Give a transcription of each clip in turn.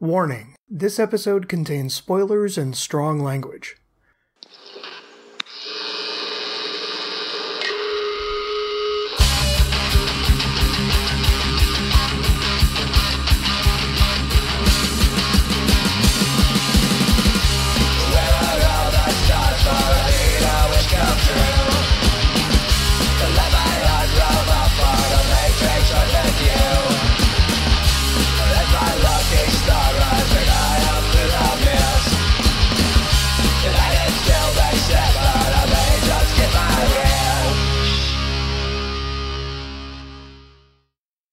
Warning this episode contains spoilers and strong language.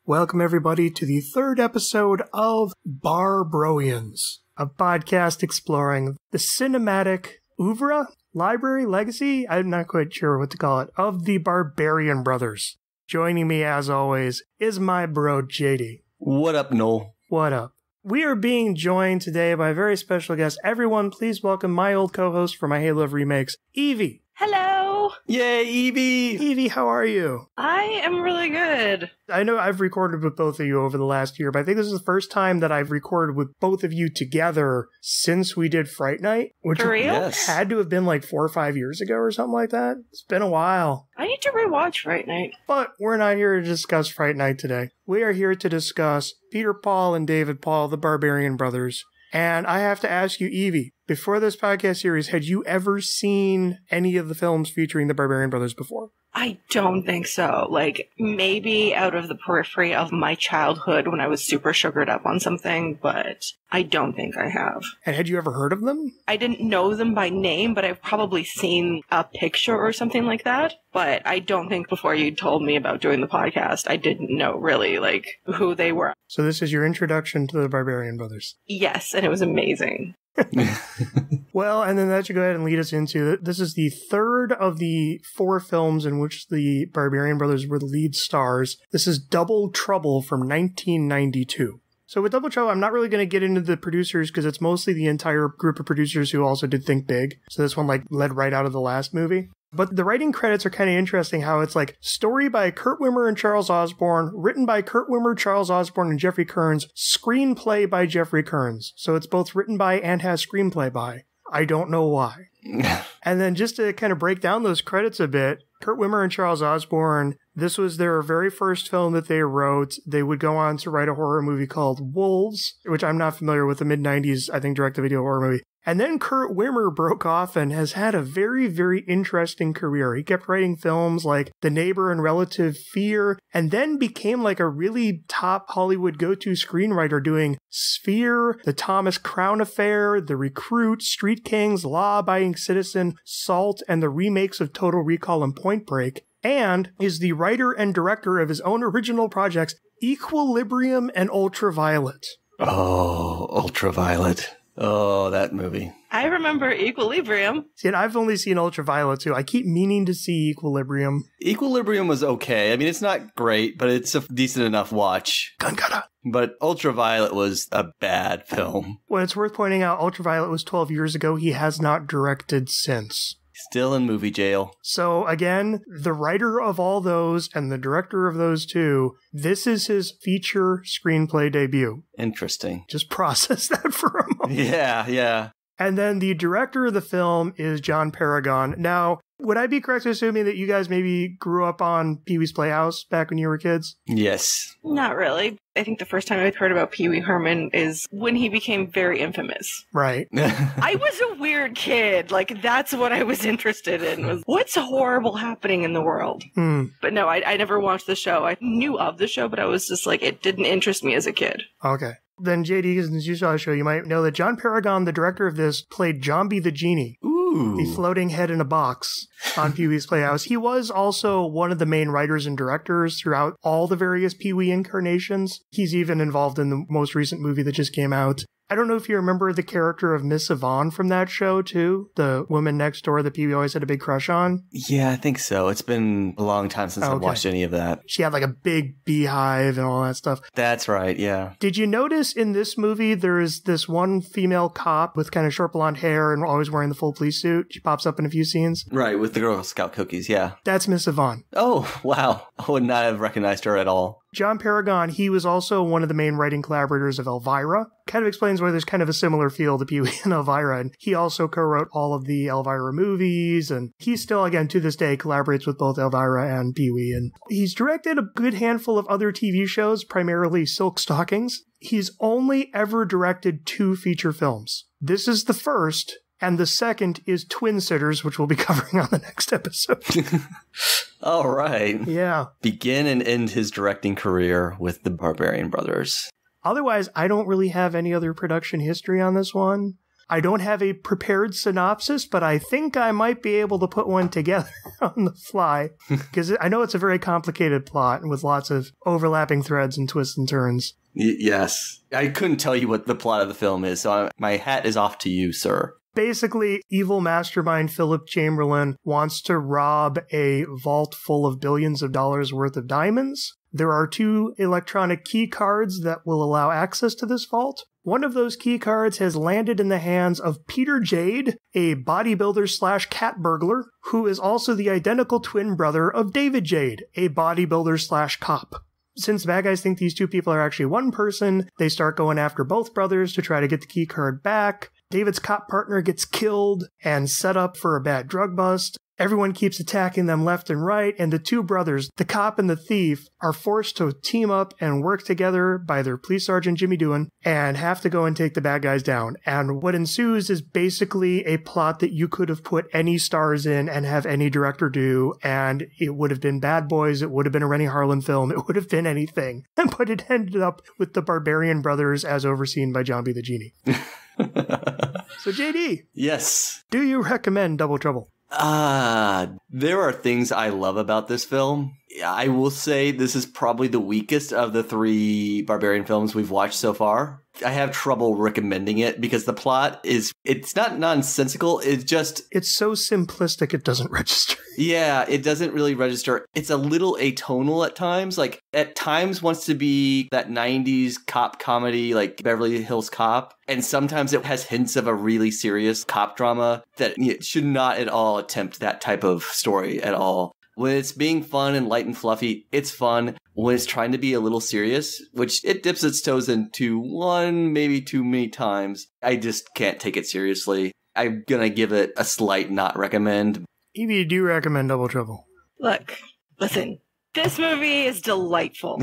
Welcome, everybody, to the third episode of Barbroians, a podcast exploring the cinematic oeuvre, library, legacy, I'm not quite sure what to call it, of the Barbarian Brothers. Joining me, as always, is my bro, JD. What up, Noel? What up? We are being joined today by a very special guest. Everyone, please welcome my old co host for my Hate/Love Remakes, Evie. Hello. Yay, Evie! Evie, how are you? I am really good. I know I've recorded with both of you over the last year, but I think this is the first time that I've recorded with both of you together since we did Fright Night, which For real? Yes. had to have been like four or five years ago or something like that. It's been a while. I need to rewatch Fright Night. But we're not here to discuss Fright Night today. We are here to discuss Peter Paul and David Paul, the Barbarian Brothers. And I have to ask you, Evie, before this podcast series, had you ever seen any of the films featuring the Barbarian Brothers before? I don't think so. Like, maybe out of the periphery of my childhood when I was super sugared up on something, but I don't think I have. And had you ever heard of them? I didn't know them by name, but I've probably seen a picture or something like that. But I don't think before you told me about doing the podcast, I didn't know really, like, who they were. So this is your introduction to the Barbarian Brothers. Yes, and it was amazing. Well, and then that should go ahead and lead us into this is the third of the four films in which the Barbarian Brothers were the lead stars. This is Double Trouble from 1992. So with Double Trouble, I'm not really going to get into the producers because it's mostly the entire group of producers who also did Think Big. So this one like led right out of the last movie. But the writing credits are kind of interesting how it's like story by Kurt Wimmer and Charles Osborne, written by Kurt Wimmer, Charles Osborne, and Jeffrey Kearns, screenplay by Jeffrey Kearns. So it's both written by and has screenplay by. I don't know why. And then just to kind of break down those credits a bit, Kurt Wimmer and Charles Osborne, this was their very first film that they wrote. They would go on to write a horror movie called Wolves, which I'm not familiar with, the mid 90s, I think, direct to video horror movie. And then Kurt Wimmer broke off and has had a very, very interesting career. He kept writing films like The Neighbor and Relative Fear, and then became like a really top Hollywood go to screenwriter doing Sphere, The Thomas Crown Affair, The Recruit, Street Kings, Law Abiding Citizen, Salt, and the remakes of Total Recall and Point Break. And is the writer and director of his own original projects, Equilibrium and Ultraviolet. oh, Ultraviolet. Oh, that movie. I remember Equilibrium. See, and I've only seen Ultraviolet too. I keep meaning to see Equilibrium. Equilibrium was okay. I mean, it's not great, but it's a decent enough watch. Gungada. But Ultraviolet was a bad film. Well, it's worth pointing out Ultraviolet was 12 years ago. He has not directed since. Still in movie jail. So again, the writer of all those and the director of those two, this is his feature screenplay debut. Interesting. Just process that for a moment. Yeah, yeah. And then the director of the film is John Paragon. Now, would I be correct in assuming that you guys maybe grew up on Pee Wee's Playhouse back when you were kids? Yes. Not really. I think the first time I've heard about Pee Wee Herman is when he became very infamous. Right. I was a weird kid. Like that's what I was interested in. Was what's horrible happening in the world? Hmm. But no, I, I never watched the show. I knew of the show, but I was just like, it didn't interest me as a kid. Okay. Then JD, since you saw the show, you might know that John Paragon, the director of this, played Jambi the Genie. Ooh. The floating head in a box on Pee Wee's Playhouse. He was also one of the main writers and directors throughout all the various Pee Wee incarnations. He's even involved in the most recent movie that just came out. I don't know if you remember the character of Miss Yvonne from that show too, the woman next door that Pee Wee always had a big crush on. Yeah, I think so. It's been a long time since I've watched any of that. She had like a big beehive and all that stuff. That's right, yeah. Did you notice in this movie there is this one female cop with kind of short blonde hair and always wearing the full police suit? She pops up in a few scenes. Right, with the Girl Scout cookies, yeah. That's Miss Yvonne. Oh, wow. I would not have recognized her at all. John Paragon, he was also one of the main writing collaborators of Elvira. Kind of explains why there's kind of a similar feel to Pee Wee and Elvira. And he also co wrote all of the Elvira movies. And he still, again, to this day, collaborates with both Elvira and Pee Wee. And he's directed a good handful of other TV shows, primarily Silk Stockings. He's only ever directed two feature films. This is the first, and the second is Twin Sitters, which we'll be covering on the next episode. All right. yeah. Begin and end his directing career with the Barbarian Brothers. Otherwise, I don't really have any other production history on this one. I don't have a prepared synopsis, but I think I might be able to put one together on the fly because I know it's a very complicated plot with lots of overlapping threads and twists and turns. Y- yes. I couldn't tell you what the plot of the film is, so I- my hat is off to you, sir. Basically, evil mastermind Philip Chamberlain wants to rob a vault full of billions of dollars worth of diamonds. There are two electronic key cards that will allow access to this vault. One of those key cards has landed in the hands of Peter Jade, a bodybuilder slash cat burglar, who is also the identical twin brother of David Jade, a bodybuilder slash cop. Since bad guys think these two people are actually one person, they start going after both brothers to try to get the key card back. David's cop partner gets killed and set up for a bad drug bust. Everyone keeps attacking them left and right, and the two brothers, the cop and the thief, are forced to team up and work together by their police sergeant Jimmy Doohan and have to go and take the bad guys down. And what ensues is basically a plot that you could have put any stars in and have any director do, and it would have been Bad Boys, it would have been a Renny Harlin film, it would have been anything. But it ended up with the Barbarian Brothers as overseen by Jambi the Genie. So, JD, Yes. do you recommend Double Trouble? Ah, there are things I love about this film. I will say this is probably the weakest of the three barbarian films we've watched so far. I have trouble recommending it because the plot is it's not nonsensical, it's just It's so simplistic it doesn't register. yeah, it doesn't really register. It's a little atonal at times. Like at times wants to be that 90s cop comedy like Beverly Hills Cop, and sometimes it has hints of a really serious cop drama that it should not at all attempt that type of story at all. When it's being fun and light and fluffy, it's fun. When it's trying to be a little serious, which it dips its toes into one, maybe too many times, I just can't take it seriously. I'm gonna give it a slight not recommend, Evie, do you do recommend Double Trouble. Look, listen. This movie is delightful.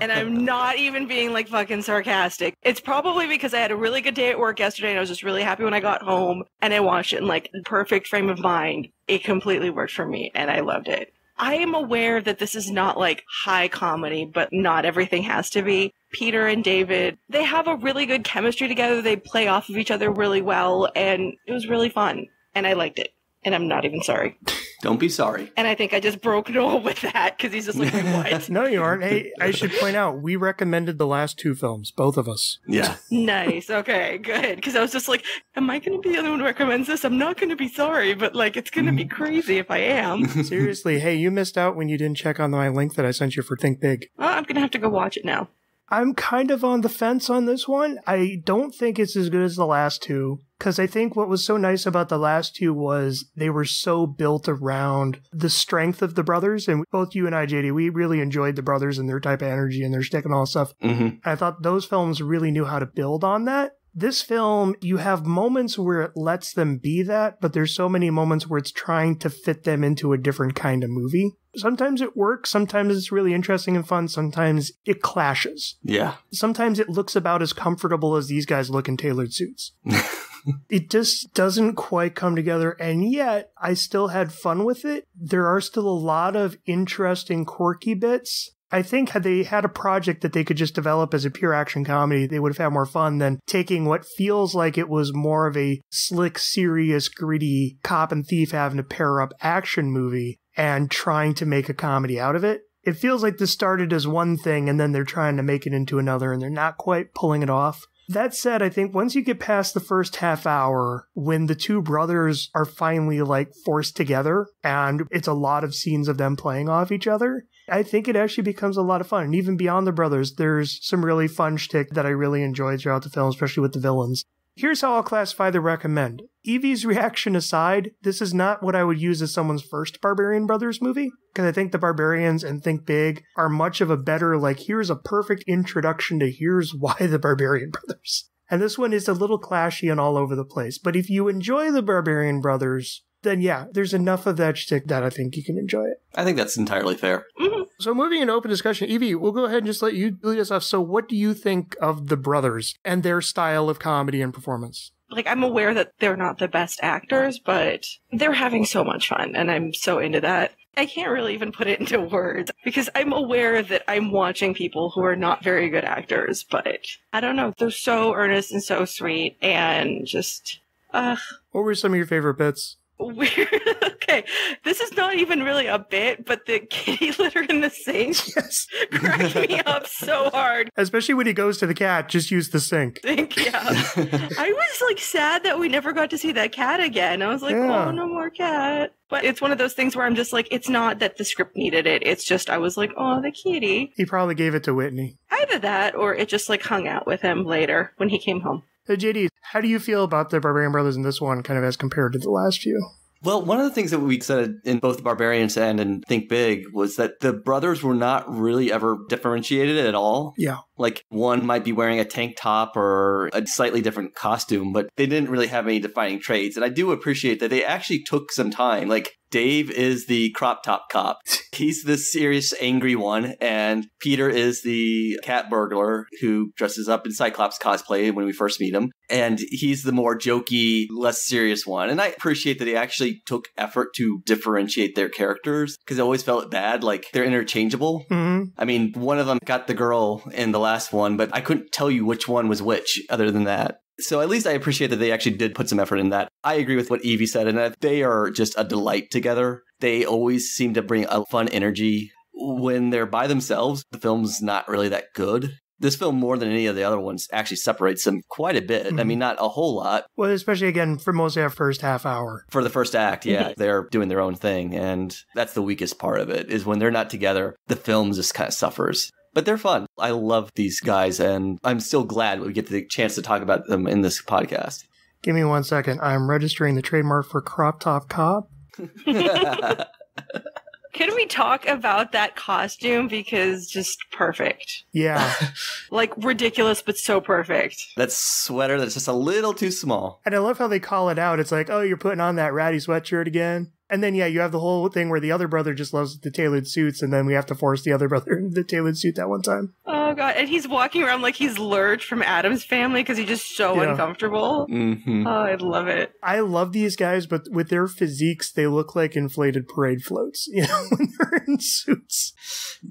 and I'm not even being like fucking sarcastic. It's probably because I had a really good day at work yesterday and I was just really happy when I got home and I watched it in like perfect frame of mind. It completely worked for me and I loved it. I am aware that this is not like high comedy, but not everything has to be. Peter and David, they have a really good chemistry together. They play off of each other really well and it was really fun and I liked it. And I'm not even sorry. Don't be sorry. And I think I just broke Noel with that because he's just like, what? No, you aren't. Hey, I should point out, we recommended the last two films, both of us. Yeah. nice. Okay, good. Because I was just like, am I going to be the only one who recommends this? I'm not going to be sorry, but like, it's going to be crazy if I am. Seriously, hey, you missed out when you didn't check on my link that I sent you for Think Big. Well, I'm going to have to go watch it now. I'm kind of on the fence on this one. I don't think it's as good as the last two. Because I think what was so nice about the last two was they were so built around the strength of the brothers. And both you and I, JD, we really enjoyed the brothers and their type of energy and their stick and all that stuff. hmm I thought those films really knew how to build on that. This film, you have moments where it lets them be that, but there's so many moments where it's trying to fit them into a different kind of movie. Sometimes it works, sometimes it's really interesting and fun, sometimes it clashes. Yeah. Sometimes it looks about as comfortable as these guys look in tailored suits. it just doesn't quite come together, and yet I still had fun with it. There are still a lot of interesting, quirky bits. I think had they had a project that they could just develop as a pure action comedy, they would have had more fun than taking what feels like it was more of a slick, serious, gritty cop and thief having to pair up action movie and trying to make a comedy out of it. It feels like this started as one thing and then they're trying to make it into another and they're not quite pulling it off. That said, I think once you get past the first half hour, when the two brothers are finally like forced together and it's a lot of scenes of them playing off each other, I think it actually becomes a lot of fun. And even beyond the brothers, there's some really fun shtick that I really enjoyed throughout the film, especially with the villains. Here's how I'll classify the recommend. Evie's reaction aside, this is not what I would use as someone's first Barbarian Brothers movie. Because I think the Barbarians and Think Big are much of a better, like, here's a perfect introduction to here's why the Barbarian Brothers. And this one is a little clashy and all over the place. But if you enjoy the Barbarian Brothers, then yeah, there's enough of that shtick that I think you can enjoy it. I think that's entirely fair. Mhm. So moving into open discussion, Evie, we'll go ahead and just let you lead us off. So what do you think of the brothers and their style of comedy and performance? Like, I'm aware that they're not the best actors, but they're having so much fun, and I'm so into that. I can't really even put it into words because I'm aware that I'm watching people who are not very good actors, but I don't know. They're so earnest and so sweet and just, uh, What were some of your favorite bits? Weird. okay, this is not even really a bit, but the kitty litter in the sink Yes. cracked me up so hard. Especially when he goes to the cat, just use the sink. Think, yeah. I was like sad that we never got to see that cat again. I was like, oh, Yeah. oh, no more cat. But it's one of those things where I'm just like, it's not that the script needed it. It's just I was like, oh, the kitty. He probably gave it to Whitney. Either that or it just like hung out with him later when he came home. So JD, how do you feel about the Barbarian Brothers in this one, kind of as compared to the last few? Well, one of the things that we said in both Barbarians and in Think Big was that the brothers were not really ever differentiated at all. Yeah. Like one might be wearing a tank top or a slightly different costume, but they didn't really have any defining traits. And I do appreciate that they actually took some time. Like Dave is the crop top cop. He's the serious, angry one, and Peter is the cat burglar who dresses up in Cyclops cosplay when we first meet him. And he's the more jokey, less serious one. And I appreciate that he actually took effort to differentiate their characters because I always felt bad. Like they're interchangeable. hmm I mean, one of them got the girl in the last one, but I couldn't tell you which one was which other than that. So at least I appreciate that they actually did put some effort in that. I agree with what Evie said, and that they are just a delight together. They always seem to bring a fun energy. When they're by themselves, the film's not really that good. This film, more than any of the other ones, actually separates them quite a bit. I Mhm. mean, not a whole lot. Well, especially again for mostly that first half hour. For the first act, yeah, they're doing their own thing. And that's the weakest part of it, is when they're not together, the film just kind of suffers. But they're fun. I love these guys, and I'm still glad we get the chance to talk about them in this podcast. Give me one second. I'm registering the trademark for Crop Top Cop. Can we talk about that costume? Because just perfect. Yeah. Like ridiculous, but so perfect. that sweater that's just a little too small. and I love how they call it out. It's like, oh, you're putting on that ratty sweatshirt again. And then, yeah, you have the whole thing where the other brother just loves the tailored suits, and then we have to force the other brother into the tailored suit that one time. Oh god, and he's walking around like he's lurched from Addams Family because he's just so Yeah. uncomfortable. hmm Oh, I love it. I love these guys, but with their physiques, they look like inflated parade floats, you know, when they're in suits.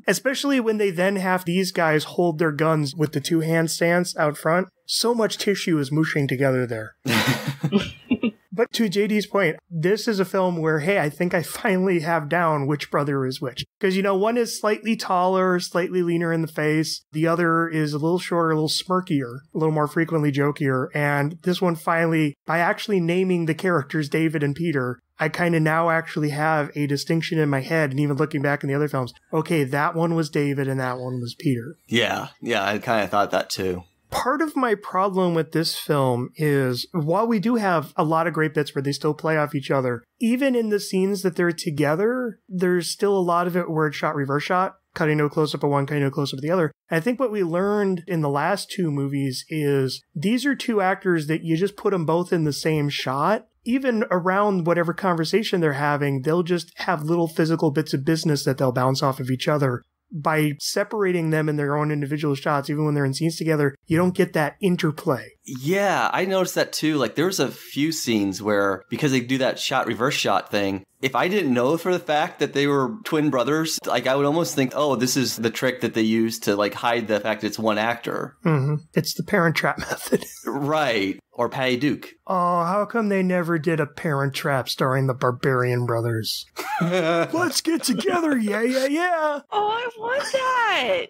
Especially when they then have these guys hold their guns with the two hand stance out front. So much tissue is mushing together there. But to JD's point, this is a film where, hey, I think I finally have down which brother is which. Because, you know, one is slightly taller, slightly leaner in the face. The other is a little shorter, a little smirkier, a little more frequently jokier. And this one finally, by actually naming the characters David and Peter, I kind of now actually have a distinction in my head. And even looking back in the other films, okay, that one was David and that one was Peter. Yeah, yeah, I kind of thought that too. Part of my problem with this film is while we do have a lot of great bits where they still play off each other, even in the scenes that they're together, there's still a lot of it where it's shot reverse shot, cutting a close up of one, cutting a close up of the other. I think what we learned in the last two movies is these are two actors that you just put them both in the same shot. Even around whatever conversation they're having, they'll just have little physical bits of business that they'll bounce off of each other by separating them in their own individual shots, even when they're in scenes together, you don't get that interplay. Yeah, I noticed that too. Like there was a few scenes where because they do that shot reverse shot thing, if I didn't know for the fact that they were twin brothers, like I would almost think, "Oh, this is the trick that they use to like hide the fact it's one actor." hmm It's the parent trap method. Right. Or Patty Duke. oh, how come they never did a parent trap starring the Barbarian brothers? Let's get together. Yeah, yeah, yeah. Oh, I want that.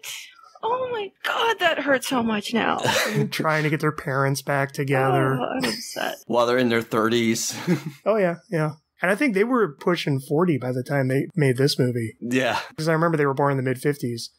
Oh my god, that hurts so much now. Trying to get their parents back together. Oh, I'm upset. While they're in their 30s. Oh, yeah, yeah. And I think they were pushing 40 by the time they made this movie. yeah. Because I remember they were born in the mid 50s.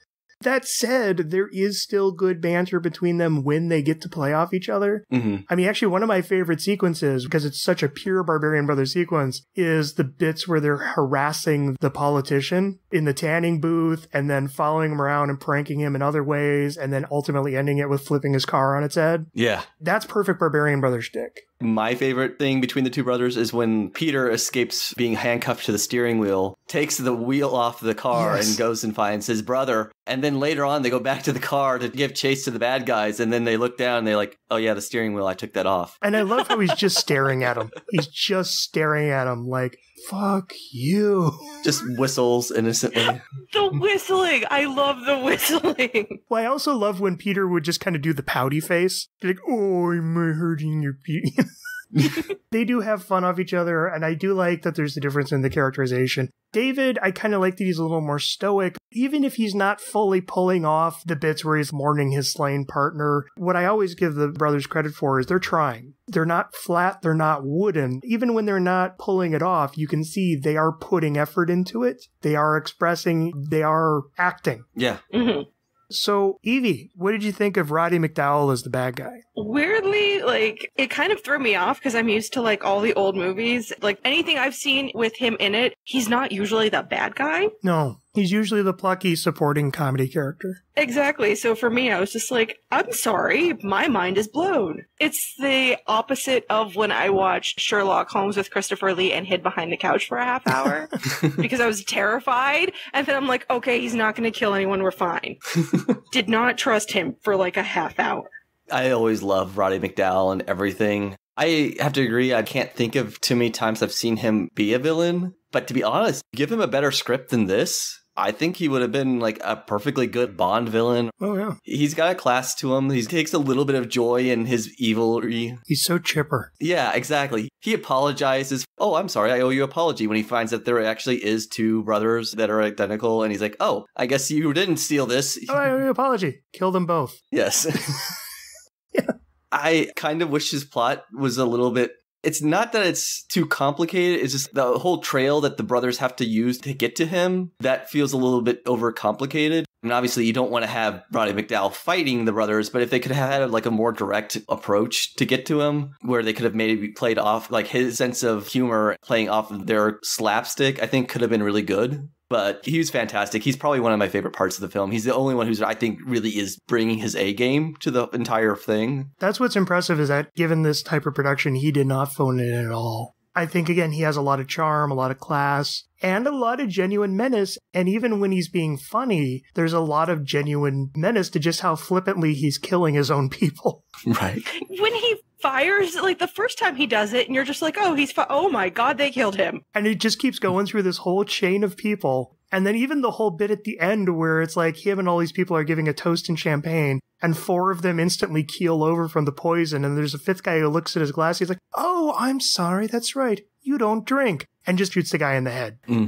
That said, there is still good banter between them when they get to play off each other. hmm I mean, actually, one of my favorite sequences, because it's such a pure Barbarian Brothers sequence, is the bits where they're harassing the politician in the tanning booth and then following him around and pranking him in other ways, and then ultimately ending it with flipping his car on its head. Yeah. That's perfect Barbarian Brothers shtick. My favorite thing between the two brothers is when Peter escapes being handcuffed to the steering wheel, takes the wheel off the car, Yes. and goes and finds his brother. And then later on, they go back to the car to give chase to the bad guys. And then they look down and they're like, oh, yeah, the steering wheel, I took that off. And I love how he's just staring at him. He's just staring at him like, fuck you. Just whistles innocently. The whistling. I love the whistling. Well, I also love when Peter would just kind of do the pouty face. Like, oh, am I hurting your beauty? they do have fun off each other, and I do like that there's a difference in the characterization. David, I kind of like that he's a little more stoic, even if he's not fully pulling off the bits where he's mourning his slain partner. What I always give the brothers credit for is they're trying. They're not flat, they're not wooden. Even when they're not pulling it off, you can see they are putting effort into it. They are expressing, they are acting. Yeah. Mhm. So, Evie, what did you think of Roddy McDowall as the bad guy? Weirdly, like, it kind of threw me off because I'm used to, like, all the old movies. Like, anything I've seen with him in it, he's not usually the bad guy. No, he's usually the plucky supporting comedy character. Exactly. So for me, I was just like, I'm sorry, my mind is blown. It's the opposite of when I watched Sherlock Holmes with Christopher Lee and hid behind the couch for a half hour because I was terrified. And then I'm like, okay, he's not going to kill anyone. We're fine. Did not trust him for like a half hour. I always love Roddy McDowall and everything. I have to agree, I can't think of too many times I've seen him be a villain. But to be honest, give him a better script than this. I think he would have been like a perfectly good Bond villain. Oh, yeah. He's got a class to him. He takes a little bit of joy in his evilry. He's so chipper. Yeah, exactly. He apologizes. Oh, I'm sorry. I owe you apology when he finds that there actually is two brothers that are identical. And he's like, oh, I guess you didn't steal this. Oh, I owe you apology. Kill them both. Yes. yeah. I kind of wish his plot was a little bit. It's not that it's too complicated. It's just the whole trail that the brothers have to use to get to him. That feels a little bit overcomplicated. And obviously, you don't want to have Roddy McDowall fighting the brothers, but if they could have had like a more direct approach to get to him, where they could have maybe played off like his sense of humor, playing off of their slapstick, I think could have been really good. But he was fantastic. He's probably one of my favorite parts of the film. He's the only one who's, I think, really is bringing his A game to the entire thing. That's what's impressive is that given this type of production, he did not phone it in at all. I think, again, he has a lot of charm, a lot of class, and a lot of genuine menace. And even when he's being funny, there's a lot of genuine menace to just how flippantly he's killing his own people. Right. When he fires, like the first time he does it, and you're just like, oh, he's, fi- oh my God, they killed him. And it just keeps going through this whole chain of people. And then even the whole bit at the end where it's like him and all these people are giving a toast in champagne, and four of them instantly keel over from the poison. And there's a fifth guy who looks at his glass. He's like, Oh, I'm sorry. That's right. You don't drink. And just shoots the guy in the head. hmm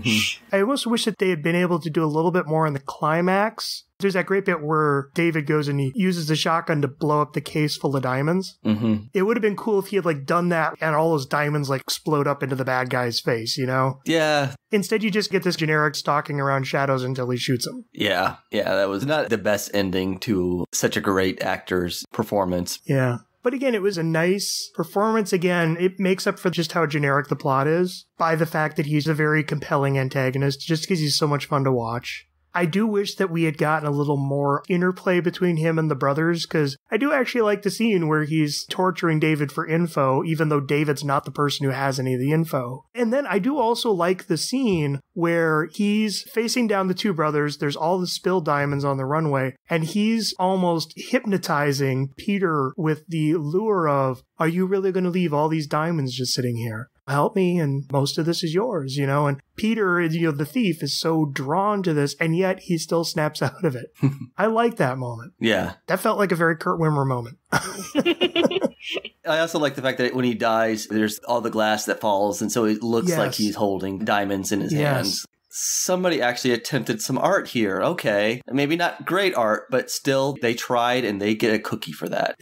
I almost wish that they had been able to do a little bit more in the climax. There's that great bit where David goes and he uses the shotgun to blow up the case full of diamonds. hmm It would have been cool if he had like done that and all those diamonds like explode up into the bad guy's face, you know? Yeah. Instead, you just get this generic stalking around shadows until he shoots him. Yeah. Yeah. That was not the best ending to such a great actor's performance. Yeah. But again, it was a nice performance. Again, it makes up for just how generic the plot is by the fact that he's a very compelling antagonist just because he's so much fun to watch. I do wish that we had gotten a little more interplay between him and the brothers because I do actually like the scene where he's torturing David for info, even though David's not the person who has any of the info. And then I do also like the scene where he's facing down the two brothers. There's all the spilled diamonds on the runway, and he's almost hypnotizing Peter with the lure of, Are you really going to leave all these diamonds just sitting here? Help me and most of this is yours you know and peter you know the thief is so drawn to this and yet he still snaps out of it i like that moment Yeah. that felt like a very kurt wimmer moment I also like the fact that when he dies, there's all the glass that falls, and so it looks Yes. like he's holding diamonds in his Yes. hands. Somebody actually attempted some art here. Okay. Maybe not great art, but still, they tried and they get a cookie for that.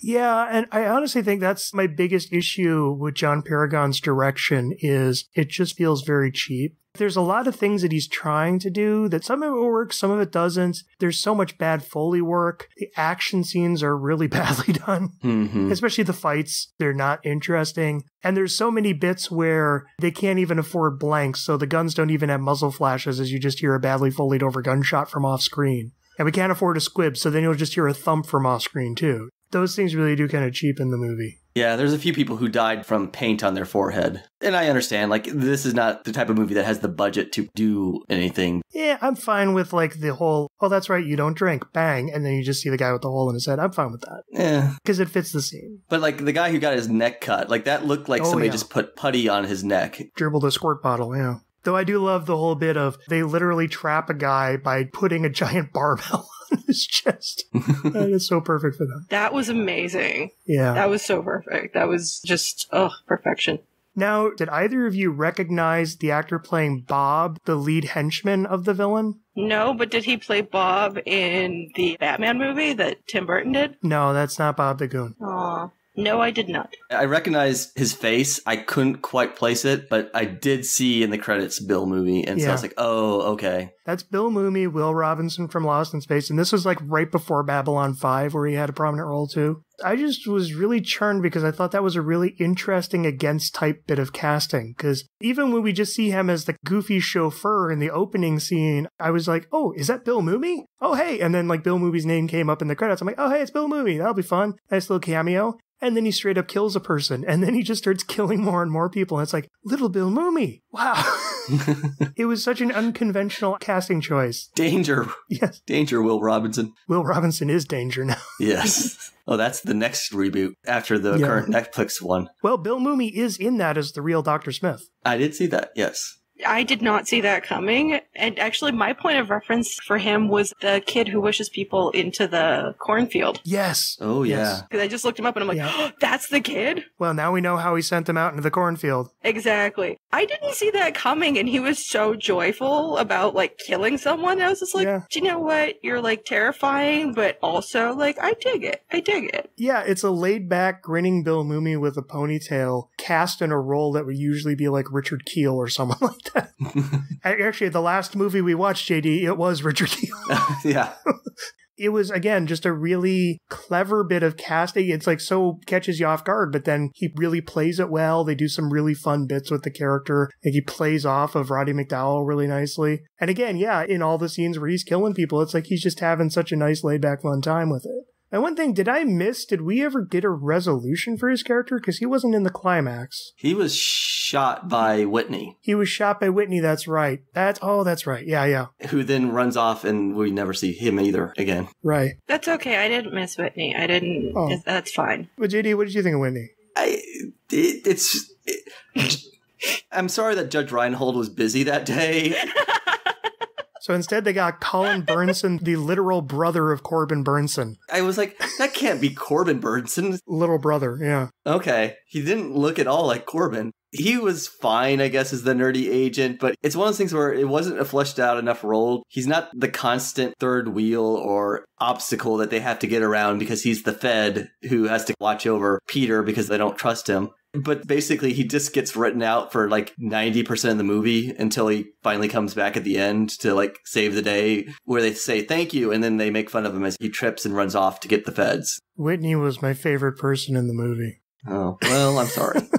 Yeah, and I honestly think that's my biggest issue with John Paragon's direction is it just feels very cheap. There's a lot of things that he's trying to do that some of it works, some of it doesn't. There's so much bad Foley work. The action scenes are really badly done, hmm especially the fights. They're not interesting. And there's so many bits where they can't even afford blanks, so the guns don't even have muzzle flashes as you just hear a badly Foleyed over gunshot from off screen. And we can't afford a squib, so then you'll just hear a thump from off screen too. Those things really do kind of cheapen the movie. Yeah, there's a few people who died from paint on their forehead. And I understand, like, this is not the type of movie that has the budget to do anything. Yeah, I'm fine with like the whole, oh, that's right, you don't drink, bang, and then you just see the guy with the hole in his head. I'm fine with that Yeah. because it fits the scene. But, like, the guy who got his neck cut, like, that looked like Oh, somebody yeah. just put putty on his neck. Dribbled a squirt bottle, yeah. Though I do love the whole bit of they literally trap a guy by putting a giant barbell on his chest. that is so perfect for them. That was amazing. Yeah. That was so perfect. That was just, oh, perfection. Now, did either of you recognize the actor playing Bob, the lead henchman of the villain? No, but did he play Bob in the Batman movie that Tim Burton did? No, that's not Bob the Goon. Aw. No, I did not. I recognize his face. I couldn't quite place it, but I did see in the credits Bill Mumy, and so I was like, oh, okay. That's Bill Mumy, Will Robinson from Lost in Space, and this was like right before Babylon 5 where he had a prominent role too. I just was really churned because I thought that was a really interesting against type bit of casting. Because even when we just see him as the goofy chauffeur in the opening scene, I was like, oh, is that Bill Mumy? Oh, hey. And then like Bill Mumy's name came up in the credits. I'm like, oh, hey, it's Bill Mumy. That'll be fun. Nice little cameo. And then he straight up kills a person. And then he just starts killing more and more people. And it's like, little Bill Mumy. Wow. it was such an unconventional casting choice. Danger. Yes. Danger, Will Robinson. Will Robinson is danger now. Yes. oh, that's the next reboot after the Yeah. current Netflix one. Well, Bill Mumy is in that as the real Dr. Smith. I did see that, yes. I did not see that coming. And actually, my point of reference for him was the kid who wishes people into the cornfield. Yes. Oh, Yes. yeah. Because I just looked him up and I'm like, Yeah. oh, that's the kid? Well, now we know how he sent them out into the cornfield. Exactly. I didn't see that coming, and he was so joyful about like killing someone. I was just like, Yeah. do you know what? You're like terrifying, but also like I dig it. I dig it. Yeah, it's a laid back, grinning Bill Mumy with a ponytail cast in a role that would usually be like Richard Kiel or someone like that. Actually, the last movie we watched, JD, it was Richard Kiel. yeah. it was again just a really clever bit of casting. It's like so catches you off guard, but then he really plays it well. They do some really fun bits with the character. Like he plays off of Roddy McDowall really nicely. And again, yeah, in all the scenes where he's killing people, it's like he's just having such a nice laid back fun time with it. And one thing, did I miss? Did we ever get a resolution for his character? Because he wasn't in the climax. He was shot by Whitney, He was shot by Whitney. That's right. That's oh, that's right. Yeah, yeah, who then runs off, and we never see him either again. right. That's okay. I didn't miss Whitney. I didn't. Oh. That's fine. But JD, what did you think of Whitney? I, it, it's. It, I'm sorry that Judge Reinhold was busy that day. So instead, they got Colin Bernsen, the literal brother of Corbin Bernsen. I was like, that can't be Corbin Bernsen. Little brother, yeah. Okay. He didn't look at all like Corbin. He was fine, I guess, as the nerdy agent, but it's one of those things where it wasn't a fleshed out enough role. He's not the constant third wheel or obstacle that they have to get around because he's the Fed who has to watch over Peter because they don't trust him. But basically, he just gets written out for like 90% of the movie until he finally comes back at the end to like save the day, where they say thank you, and then they make fun of him as he trips and runs off to get the feds. Whitney was my favorite person in the movie. Oh, well, I'm sorry.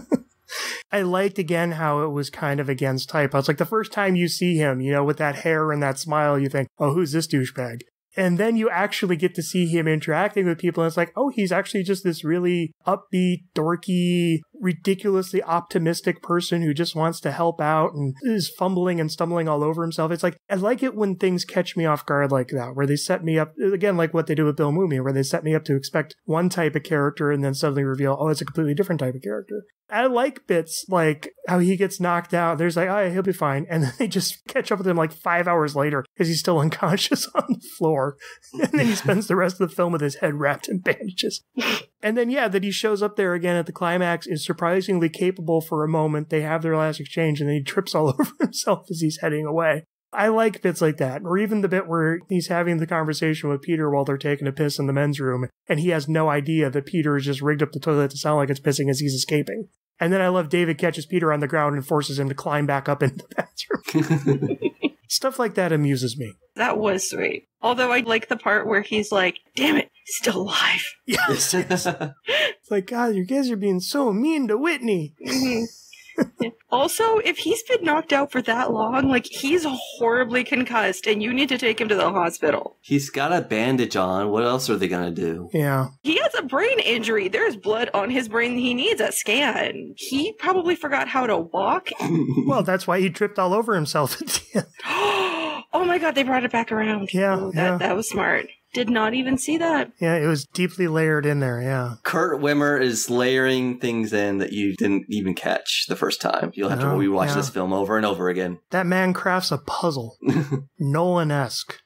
I liked again how it was kind of against type. I was like, the first time you see him, you know, with that hair and that smile, you think, oh, who's this douchebag? And then you actually get to see him interacting with people, and it's like, oh, he's actually just this really upbeat, dorky, ridiculously optimistic person who just wants to help out and is fumbling and stumbling all over himself. It's like, I like it when things catch me off guard like that, where they set me up, again, like what they do with Bill Mumy, where they set me up to expect one type of character and then suddenly reveal, oh, it's a completely different type of character. I like bits like how he gets knocked out. There's like, oh, he'll be fine. And then they just catch up with him like five hours later because he's still unconscious on the floor. And then he spends the rest of the film with his head wrapped in bandages. And then, yeah, that he shows up there again at the climax is surprisingly capable for a moment. They have their last exchange and then he trips all over himself as he's heading away. I like bits like that, or even the bit where he's having the conversation with Peter while they're taking a piss in the men's room, and he has no idea that Peter has just rigged up the toilet to sound like it's pissing as he's escaping. And then I love David catches Peter on the ground and forces him to climb back up into the bathroom. Stuff like that amuses me. That was sweet. Although I like the part where he's like, damn it, still alive. Yes. it's like, God, you guys are being so mean to Whitney. Also, if he's been knocked out for that long, like he's horribly concussed and you need to take him to the hospital. He's got a bandage on. What else are they gonna do? Yeah. He has a brain injury. There's blood on his brain. He needs a scan. He probably forgot how to walk. Well, that's why he tripped all over himself at the end. oh my god, they brought it back around. Yeah, Ooh, yeah. that, that was smart. Did not even see that. Yeah, it was deeply layered in there. Yeah. Kurt Wimmer is layering things in that you didn't even catch the first time. You'll have to Oh, rewatch yeah. this film over and over again. That man crafts a puzzle. Nolan esque.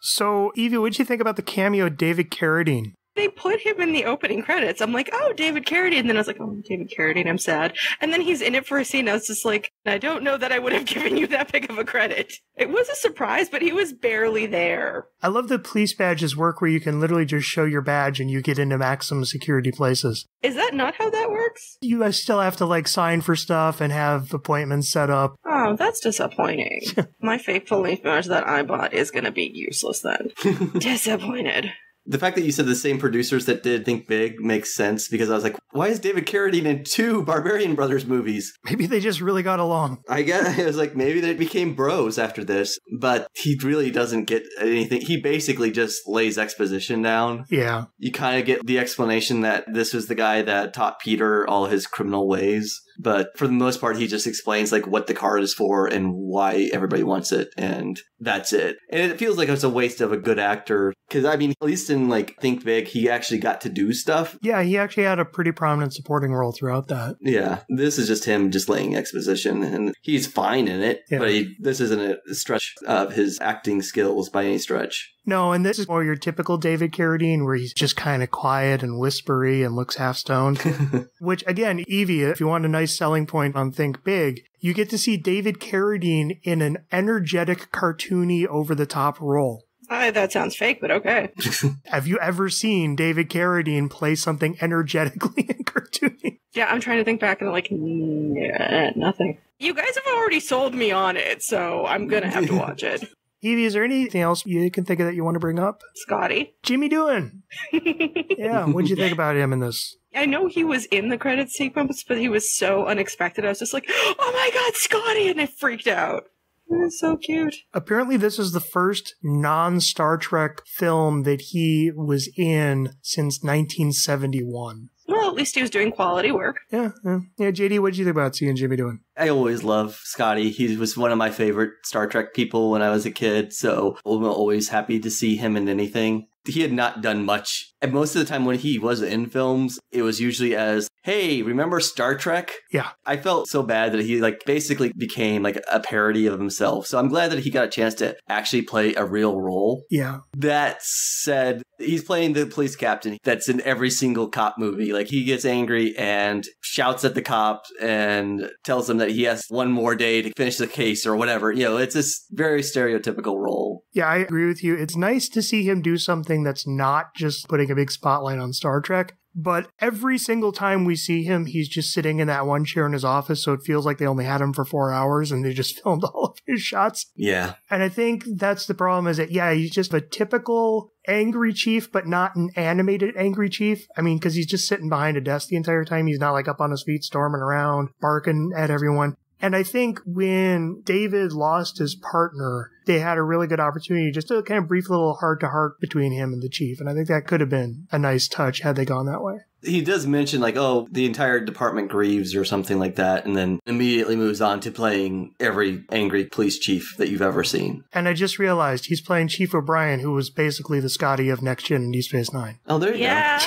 So, Evie, what'd you think about the cameo of David Carradine? They put him in the opening credits. I'm like, oh, David Carradine. And then I was like, oh, David Carradine, I'm sad. And then he's in it for a scene. I was just like, I don't know that I would have given you that big of a credit. It was a surprise, but he was barely there. I love that police badges work where you can literally just show your badge and you get into maximum security places. Is that not how that works? You still have to like sign for stuff and have appointments set up. Oh, that's disappointing. My fake police badge that I bought is going to be useless then. Disappointed. The fact that you said the same producers that did Think Big makes sense because I was like, why is David Carradine in two Barbarian Brothers movies? Maybe they just really got along. I guess I was like, maybe they became bros after this, but he really doesn't get anything. He basically just lays exposition down. Yeah. You kind of get the explanation that this was the guy that taught Peter all his criminal ways. But for the most part, he just explains like what the card is for and why everybody wants it, and that's it. And it feels like it's a waste of a good actor because I mean, at least in like Think Big, he actually got to do stuff. Yeah, he actually had a pretty prominent supporting role throughout that. Yeah, this is just him just laying exposition, and he's fine in it. Yeah. But he, this isn't a stretch of his acting skills by any stretch. No, and this is more your typical David Carradine where he's just kind of quiet and whispery and looks half stoned. Which, again, Evie, if you want a nice selling point on Think Big, you get to see David Carradine in an energetic, cartoony, over the top role. Uh, that sounds fake, but okay. Have you ever seen David Carradine play something energetically and cartoony? Yeah, I'm trying to think back and I'm like, nah, nothing. You guys have already sold me on it, so I'm gonna have to watch it. Evie, is there anything else you can think of that you want to bring up? Scotty. Jimmy Doohan. Yeah, what'd you think about him in this? I know he was in the credit sequence, but he was so unexpected. I was just like, oh my god, Scotty! And I freaked out. It was so cute. Apparently, this is the first non Star Trek film that he was in since 1971. Well, at least he was doing quality work. Yeah, yeah. yeah JD, what'd you think about seeing Jimmy Doohan? I always love Scotty. He was one of my favorite Star Trek people when I was a kid, so I'm always happy to see him in anything. He had not done much. And most of the time when he was in films, it was usually as, hey, remember Star Trek? Yeah. I felt so bad that he like basically became like a parody of himself. So I'm glad that he got a chance to actually play a real role. Yeah. That said, he's playing the police captain that's in every single cop movie. Like he gets angry and shouts at the cops and tells them that he has one more day to finish the case or whatever. You know, it's this very stereotypical role. Yeah, I agree with you. It's nice to see him do something that's not just putting a big spotlight on Star Trek. But every single time we see him, he's just sitting in that one chair in his office. So it feels like they only had him for four hours and they just filmed all of his shots. Yeah. And I think that's the problem is that, yeah, he's just a typical angry chief, but not an animated angry chief. I mean, because he's just sitting behind a desk the entire time. He's not like up on his feet, storming around, barking at everyone. And I think when David lost his partner, they had a really good opportunity just to kind of brief little heart to heart between him and the chief. And I think that could have been a nice touch had they gone that way. He does mention like, oh, the entire department grieves or something like that, and then immediately moves on to playing every angry police chief that you've ever seen. And I just realized he's playing Chief O'Brien, who was basically the Scotty of Next Gen and Deep Space Nine. Oh, there you Yeah.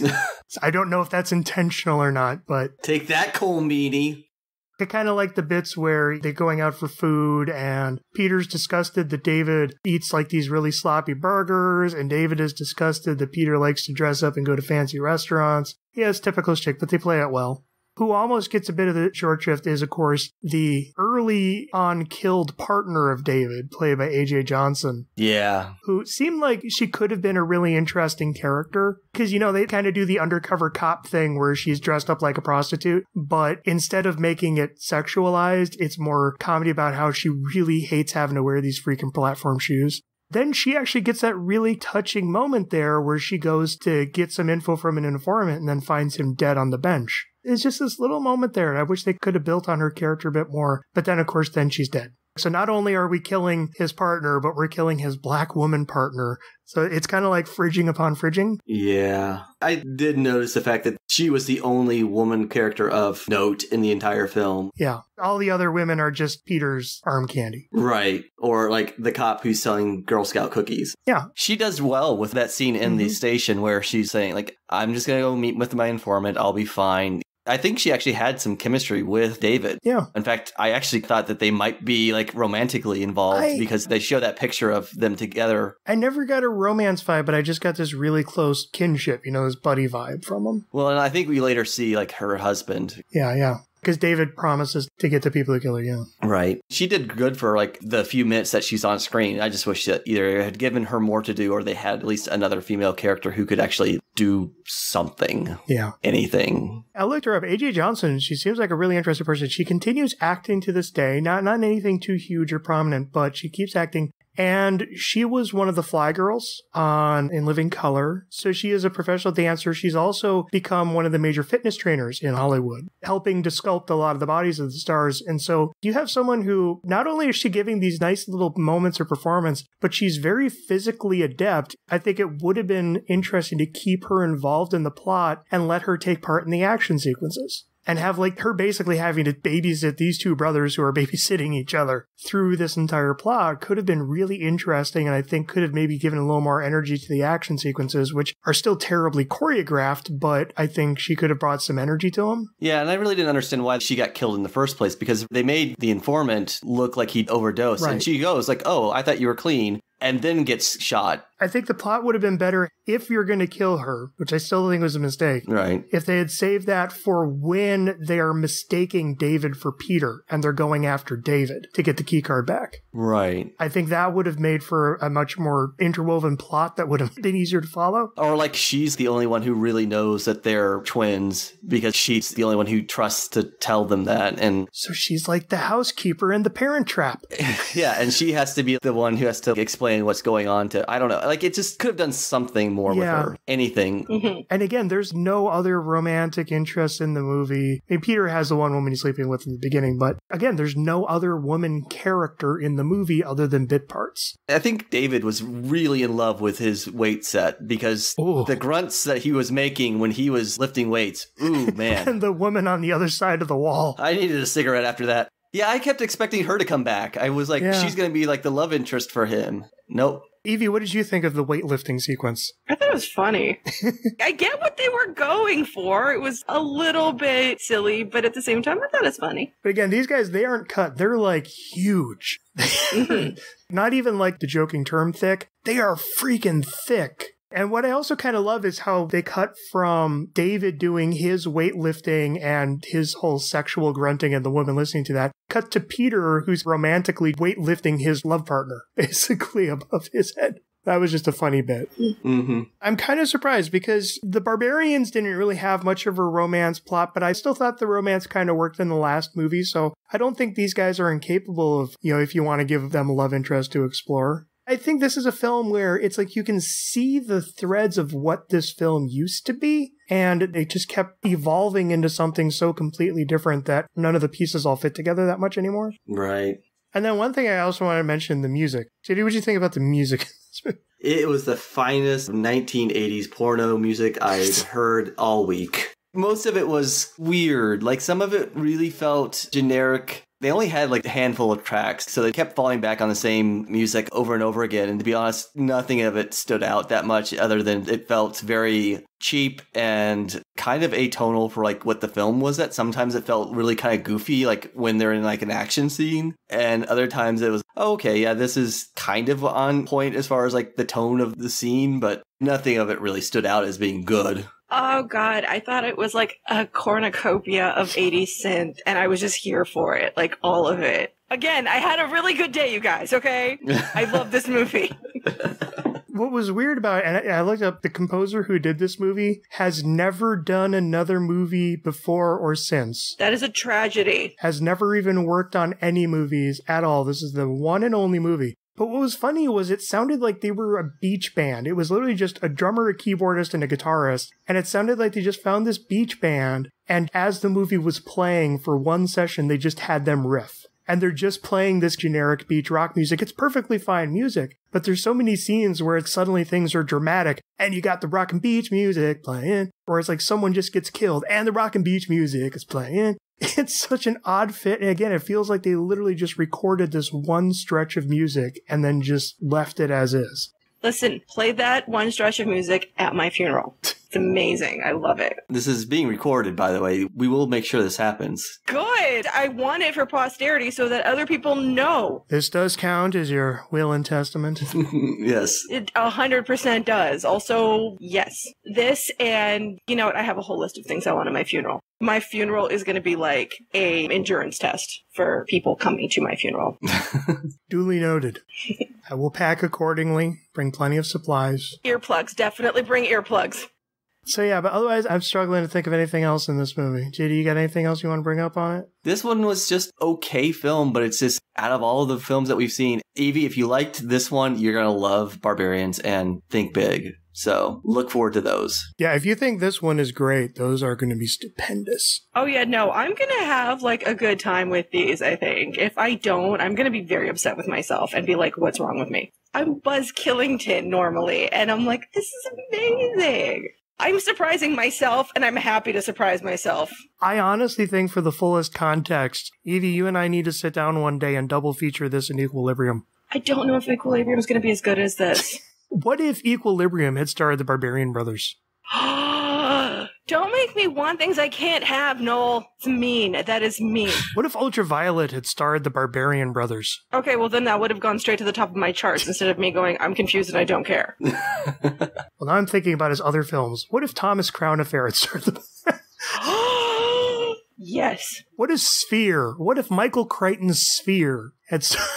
go. So I don't know if that's intentional or not, but Take that, Colm Meaney. I kind of like the bits where they're going out for food and Peter's disgusted that David eats like these really sloppy burgers and David is disgusted that Peter likes to dress up and go to fancy restaurants. Yeah, it's typical chick, but they play it well. Who almost gets a bit of the short shift is, of course, the early on killed partner of David, played by AJ Johnson, Yeah. who seemed like she could have been a really interesting character. Because, you know, they kind of do the undercover cop thing where she's dressed up like a prostitute, but instead of making it sexualized, it's more comedy about how she really hates having to wear these freaking platform shoes. Then she actually gets that really touching moment there where she goes to get some info from an informant and then finds him dead on the bench. It's just this little moment there. and I wish they could have built on her character a bit more. But then, of course, then she's dead. So not only are we killing his partner, but we're killing his black woman partner. So it's kind of like fridging upon fridging. Yeah. I did notice the fact that she was the only woman character of note in the entire film. Yeah. All the other women are just Peter's arm candy. Right. Or like the cop who's selling Girl Scout cookies. Yeah. She does well with that scene in the Mhm. station where she's saying, like, I'm just going to go meet with my informant. I'll be fine. I think she actually had some chemistry with David. Yeah. In fact, I actually thought that they might be like romantically involved I- because they show that picture of them together. I never got a romance vibe, but I just got this really close kinship, you know, this buddy vibe from him. Well, and I think we later see like her husband. Yeah, yeah. Because David promises to get the people to kill her, yeah. Right. She did good for like the few minutes that she's on screen. I just wish that either had given her more to do or they had at least another female character who could actually do something, Yeah. anything. I looked her up. AJ Johnson, she seems like a really interesting person. She continues acting to this day, not not anything too huge or prominent, but she keeps acting. And she was one of the fly girls on In Living Color. So she is a professional dancer. She's also become one of the major fitness trainers in Hollywood, helping to sculpt a lot of the bodies of the stars. And so you have someone who not only is she giving these nice little moments of performance, but she's very physically adept. I think it would have been interesting to keep her involved in the plot and let her take part in the action sequences. And have like her basically having to babysit these two brothers who are babysitting each other through this entire plot could have been really interesting and I think could have maybe given a little more energy to the action sequences, which are still terribly choreographed, but I think she could have brought some energy to them. Yeah, and I really didn't understand why she got killed in the first place because they made the informant look like he'd overdosed. Right. And she goes like, "Oh, I thought you were clean," and then gets shot. I think the plot would have been better if you're going to kill her, which I still think was a mistake. Right. If they had saved that for when they are mistaking David for Peter and they're going after David to get the key card back. Right. I think that would have made for a much more interwoven plot that would have been easier to follow. Or like she's the only one who really knows that they're twins because she's the only one who trusts to tell them that. And So she's like the housekeeper in the parent trap. yeah, and she has to be the one who has to explain what's going on to I don't know. Like it just could have done something more Yeah. with her. Anything. Mhm. And again, there's no other romantic interest in the movie. I mean, Peter has the one woman he's sleeping with in the beginning, but again, there's no other woman character in the movie other than bit parts. I think David was really in love with his weight set because Ooh. the grunts that he was making when he was lifting weights. Ooh, man. And the woman on the other side of the wall. I needed a cigarette after that. Yeah, I kept expecting her to come back. I was like, Yeah. she's going to be like the love interest for him. Nope. Evie, what did you think of the weightlifting sequence? I thought it was funny. I get what they were going for. It was a little bit silly, but at the same time, I thought it's funny. But again, these guys, they aren't cut. They're like huge. Mhm. Not even like the joking term thick. They are freaking thick. And what I also kind of love is how they cut from David doing his weightlifting and his whole sexual grunting and the woman listening to that, cut to Peter, who's romantically weightlifting his love partner, basically above his head. That was just a funny bit. Mm-hmm. I'm kind of surprised because the barbarians didn't really have much of a romance plot, but I still thought the romance kind of worked in the last movie. So I don't think these guys are incapable of, you know, if you want to give them a love interest to explore. I think this is a film where it's like you can see the threads of what this film used to be, and it just kept evolving into something so completely different that none of the pieces all fit together that much anymore. Right. And then one thing I also want to mention the music. JD, what do you think about the music? It was the finest 1980s porno music I've heard all week. Most of it was weird. Like some of it really felt generic. They only had like a handful of tracks, so they kept falling back on the same music over and over again. And to be honest, nothing of it stood out that much other than it felt very cheap and kind of atonal for like what the film was at. Sometimes it felt really kind of goofy, like when they're in like an action scene. And other times it was, oh, okay, yeah, this is kind of on point as far as like the tone of the scene, but nothing of it really stood out as being good. Oh god, I thought it was like a cornucopia of 80 synth and I was just here for it, like all of it. Again, I had a really good day, you guys, okay? I love this movie. What was weird about it, and I, I looked up the composer who did this movie has never done another movie before or since. That is a tragedy. Has never even worked on any movies at all. This is the one and only movie. But what was funny was it sounded like they were a beach band. It was literally just a drummer, a keyboardist, and a guitarist. And it sounded like they just found this beach band. And as the movie was playing for one session, they just had them riff. And they're just playing this generic beach rock music. It's perfectly fine music, but there's so many scenes where it's suddenly things are dramatic and you got the rock and beach music playing, or it's like someone just gets killed and the rock and beach music is playing. It's such an odd fit. And again, it feels like they literally just recorded this one stretch of music and then just left it as is. Listen, play that one stretch of music at my funeral. It's amazing. I love it. This is being recorded, by the way. We will make sure this happens. Good. I want it for posterity so that other people know. This does count as your will and testament. yes. It a hundred percent does. Also, yes. This and you know what? I have a whole list of things I want at my funeral. My funeral is going to be like a endurance test for people coming to my funeral. Duly noted. I will pack accordingly, bring plenty of supplies. earplugs. Definitely bring earplugs. So yeah, but otherwise I'm struggling to think of anything else in this movie. JD, you got anything else you want to bring up on it? This one was just okay film, but it's just out of all of the films that we've seen, Evie, if you liked this one, you're gonna love Barbarians and Think Big. So look forward to those. Yeah, if you think this one is great, those are going to be stupendous. Oh yeah, no, I'm gonna have like a good time with these, I think. If I don't, I'm gonna be very upset with myself and be like, what's wrong with me? I'm Buzz Killington normally, and I'm like, this is amazing. I'm surprising myself, and I'm happy to surprise myself. I honestly think for the fullest context, Evie, you and I need to sit down one day and double feature this in Equilibrium. I don't know if Equilibrium is gonna be as good as this. What if Equilibrium had starred the Barbarian Brothers? don't make me want things I can't have, Noel. It's mean. That is mean. What if Ultraviolet had starred the Barbarian Brothers? Okay, well then that would have gone straight to the top of my charts instead of me going, I'm confused and I don't care. Well, now I'm thinking about his other films. What if Thomas Crown Affair had starred the yes. What if Sphere? What if Michael Crichton's Sphere had starred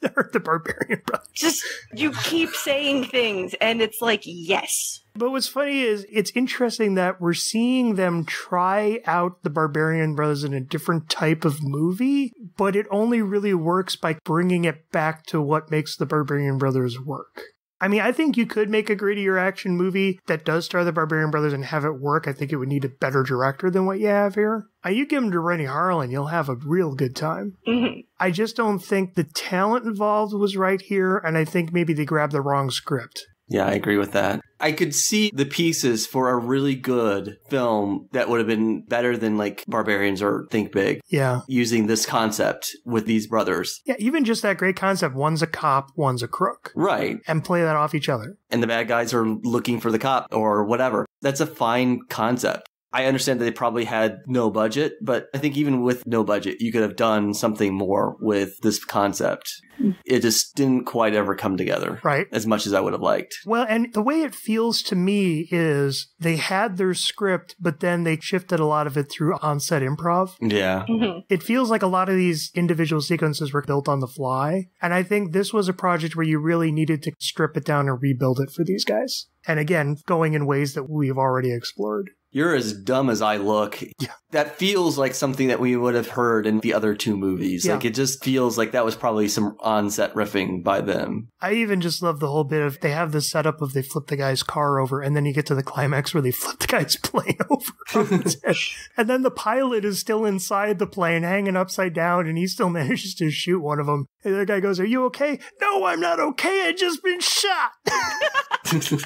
the Barbarian Brothers? Just you keep saying things and it's like yes. But what's funny is it's interesting that we're seeing them try out the Barbarian Brothers in a different type of movie, but it only really works by bringing it back to what makes the Barbarian Brothers work. I mean, I think you could make a grittier action movie that does star the Barbarian Brothers and have it work. I think it would need a better director than what you have here. Uh, you give them to Renny Harlin, you'll have a real good time. Mhm. I just don't think the talent involved was right here, and I think maybe they grabbed the wrong script. Yeah, I agree with that. I could see the pieces for a really good film that would have been better than like Barbarians or Think Big Yeah. using this concept with these brothers. Yeah, even just that great concept one's a cop, one's a crook, Right. and play that off each other. And the bad guys are looking for the cop or whatever. That's a fine concept. I understand that they probably had no budget, but I think even with no budget, you could have done something more with this concept. It just didn't quite ever come together Right. as much as I would have liked. Well, and the way it feels to me is they had their script, but then they shifted a lot of it through on-set improv. Yeah. Mhm. It feels like a lot of these individual sequences were built on the fly. And I think this was a project where you really needed to strip it down and rebuild it for these guys. And again, going in ways that we've already explored. You're as dumb as I look. Yeah. That feels like something that we would have heard in the other two movies. Yeah. Like it just feels like that was probably some on-set riffing by them. I even just love the whole bit of they have the setup of they flip the guy's car over, and then you get to the climax where they flip the guy's plane over. on its head. and then the pilot is still inside the plane, hanging upside down, and he still manages to shoot one of them. And the guy goes, Are you okay? No, I'm not okay. I just been shot.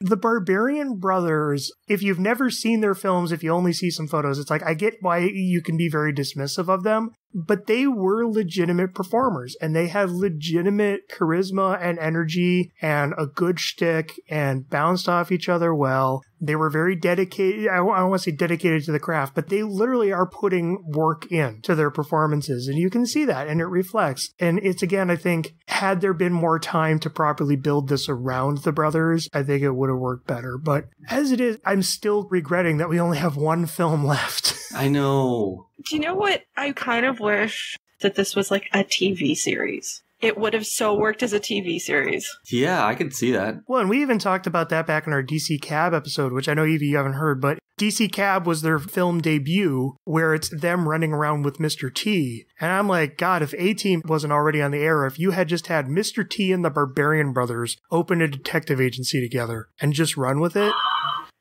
the Barbarian Brothers, if you've never seen their films, if you only see some photos, it's like, I get why you can be very dismissive of them. But they were legitimate performers and they had legitimate charisma and energy and a good shtick and bounced off each other well. They were very dedicated. I don't want to say dedicated to the craft, but they literally are putting work in to their performances. And you can see that and it reflects. And it's again, I think, had there been more time to properly build this around the brothers, I think it would have worked better. But as it is, I'm still regretting that we only have one film left. I know. Do you know what? I kind of wish that this was like a TV series. It would have so worked as a TV series. Yeah, I could see that. Well, and we even talked about that back in our DC Cab episode, which I know Evie you haven't heard, but DC Cab was their film debut where it's them running around with Mr. T. And I'm like, God, if A Team wasn't already on the air, if you had just had Mr. T and the Barbarian Brothers open a detective agency together and just run with it.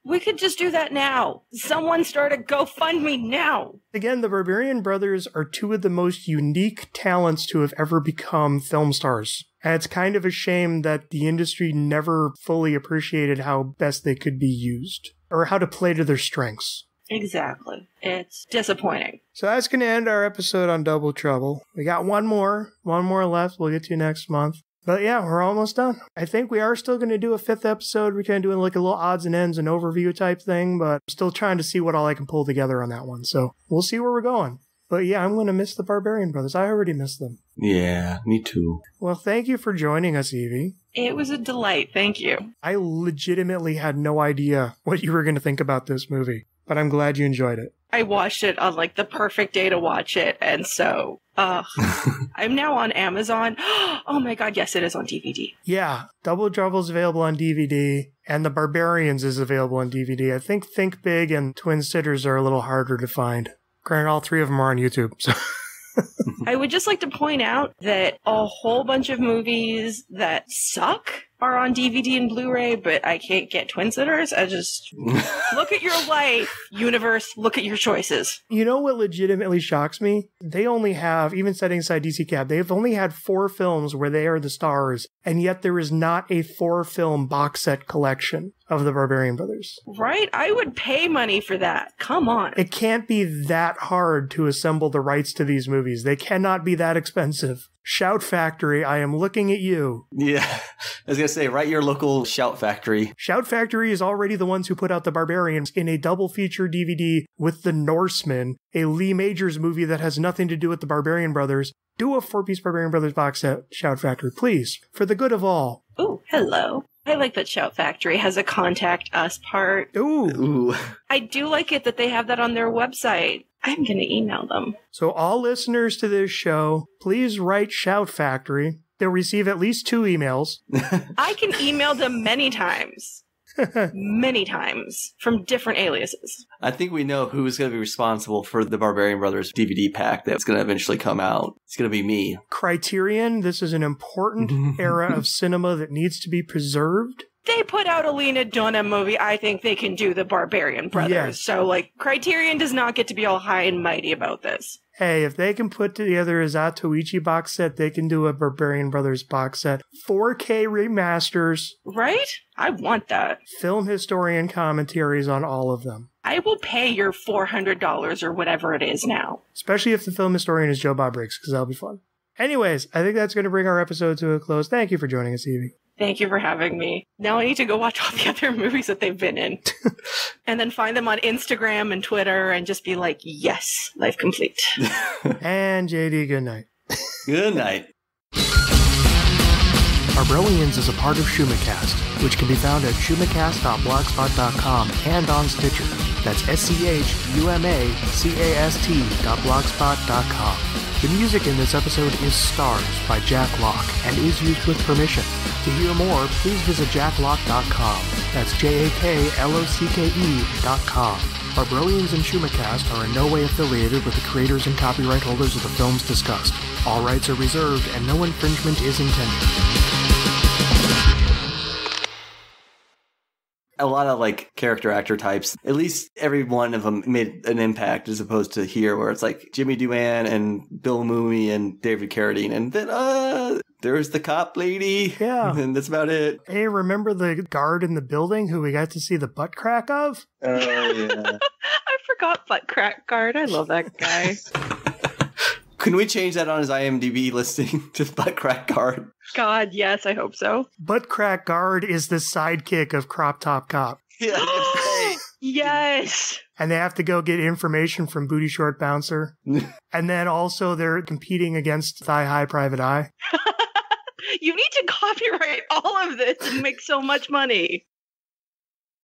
We could just do that now. Someone start a GoFundMe now. Again, the Barbarian Brothers are two of the most unique talents to have ever become film stars. And it's kind of a shame that the industry never fully appreciated how best they could be used or how to play to their strengths. Exactly. It's disappointing. So that's going to end our episode on Double Trouble. We got one more, one more left. We'll get to next month. But yeah, we're almost done. I think we are still going to do a fifth episode. We're kind of doing like a little odds and ends and overview type thing, but I'm still trying to see what all I can pull together on that one. So we'll see where we're going. But yeah, I'm going to miss the Barbarian Brothers. I already miss them. Yeah, me too. Well, thank you for joining us, Evie. It was a delight. Thank you. I legitimately had no idea what you were going to think about this movie, but I'm glad you enjoyed it. I watched it on like the perfect day to watch it, and so uh, I'm now on Amazon. Oh my god, yes, it is on DVD. Yeah, Double Trouble is available on DVD, and The Barbarians is available on DVD. I think Think Big and Twin Sitters are a little harder to find. Granted, all three of them are on YouTube. So. I would just like to point out that a whole bunch of movies that suck are on DVD and Blu-ray, but I can't get Twin Sitters. I just look at your life, universe. Look at your choices. You know what legitimately shocks me? They only have, even setting aside DC Cab, they've only had four films where they are the stars, and yet there is not a four-film box set collection of the Barbarian Brothers. Right? I would pay money for that. Come on. It can't be that hard to assemble the rights to these movies. They cannot be that expensive. Shout Factory, I am looking at you. Yeah, I was gonna say, write your local Shout Factory. Shout Factory is already the ones who put out the Barbarians in a double feature DVD with The Norseman, a Lee Majors movie that has nothing to do with the Barbarian Brothers. Do a four piece Barbarian Brothers box set, Shout Factory, please, for the good of all. Oh, hello. I like that Shout Factory has a contact us part. Ooh. Ooh. I do like it that they have that on their website. I'm going to email them. So, all listeners to this show, please write Shout Factory. They'll receive at least two emails. I can email them many times. Many times from different aliases. I think we know who's going to be responsible for the Barbarian Brothers DVD pack that's going to eventually come out. It's going to be me. Criterion, this is an important era of cinema that needs to be preserved. They put out a Lena Dunham movie. I think they can do the Barbarian Brothers. Yes. So, like, Criterion does not get to be all high and mighty about this. Hey, if they can put together a Zatoichi box set, they can do a Barbarian Brothers box set. 4K remasters, Right? I want that. film historian commentaries on all of them. I will pay your $400 or whatever it is now. Especially if the film historian is Joe Bob Briggs, because that'll be fun. Anyways, I think that's going to bring our episode to a close. Thank you for joining us, Evie. Thank you for having me. Now I need to go watch all the other movies that they've been in. and then find them on Instagram and Twitter and just be like, yes, life complete. And JD, good night. Good night. BarBROians is a part of Schumacast, which can be found at schumacast.blogspot.com and on Stitcher. That's S-C-H-U-M-A-C-A-S-T dot blogspot.com. The music in this episode is Stars by Jak Locke and is used with permission. To hear more, please visit jaklocke.com. That's J-A-K-L-O-C-K-E dot com. BarBROians and Schumacast are in no way affiliated with the creators and copyright holders of the films discussed. All rights are reserved and no infringement is intended. A lot of like character actor types, at least every one of them made an impact as opposed to here where it's like Jimmy Doohan and Bill Mumy and David Carradine. And then, uh, there's the cop lady. Yeah. And that's about it. Hey, remember the guard in the building who we got to see the butt crack of? Oh, yeah. I forgot Butt Crack Guard. I love that guy. Can we change that on his IMDb listing to butt crack guard? God, yes, I hope so. Butt crack guard is the sidekick of Crop Top Cop. Yeah, yes. And they have to go get information from Booty Short Bouncer. and then also they're competing against Thigh High Private Eye. You need to copyright all of this and make so much money.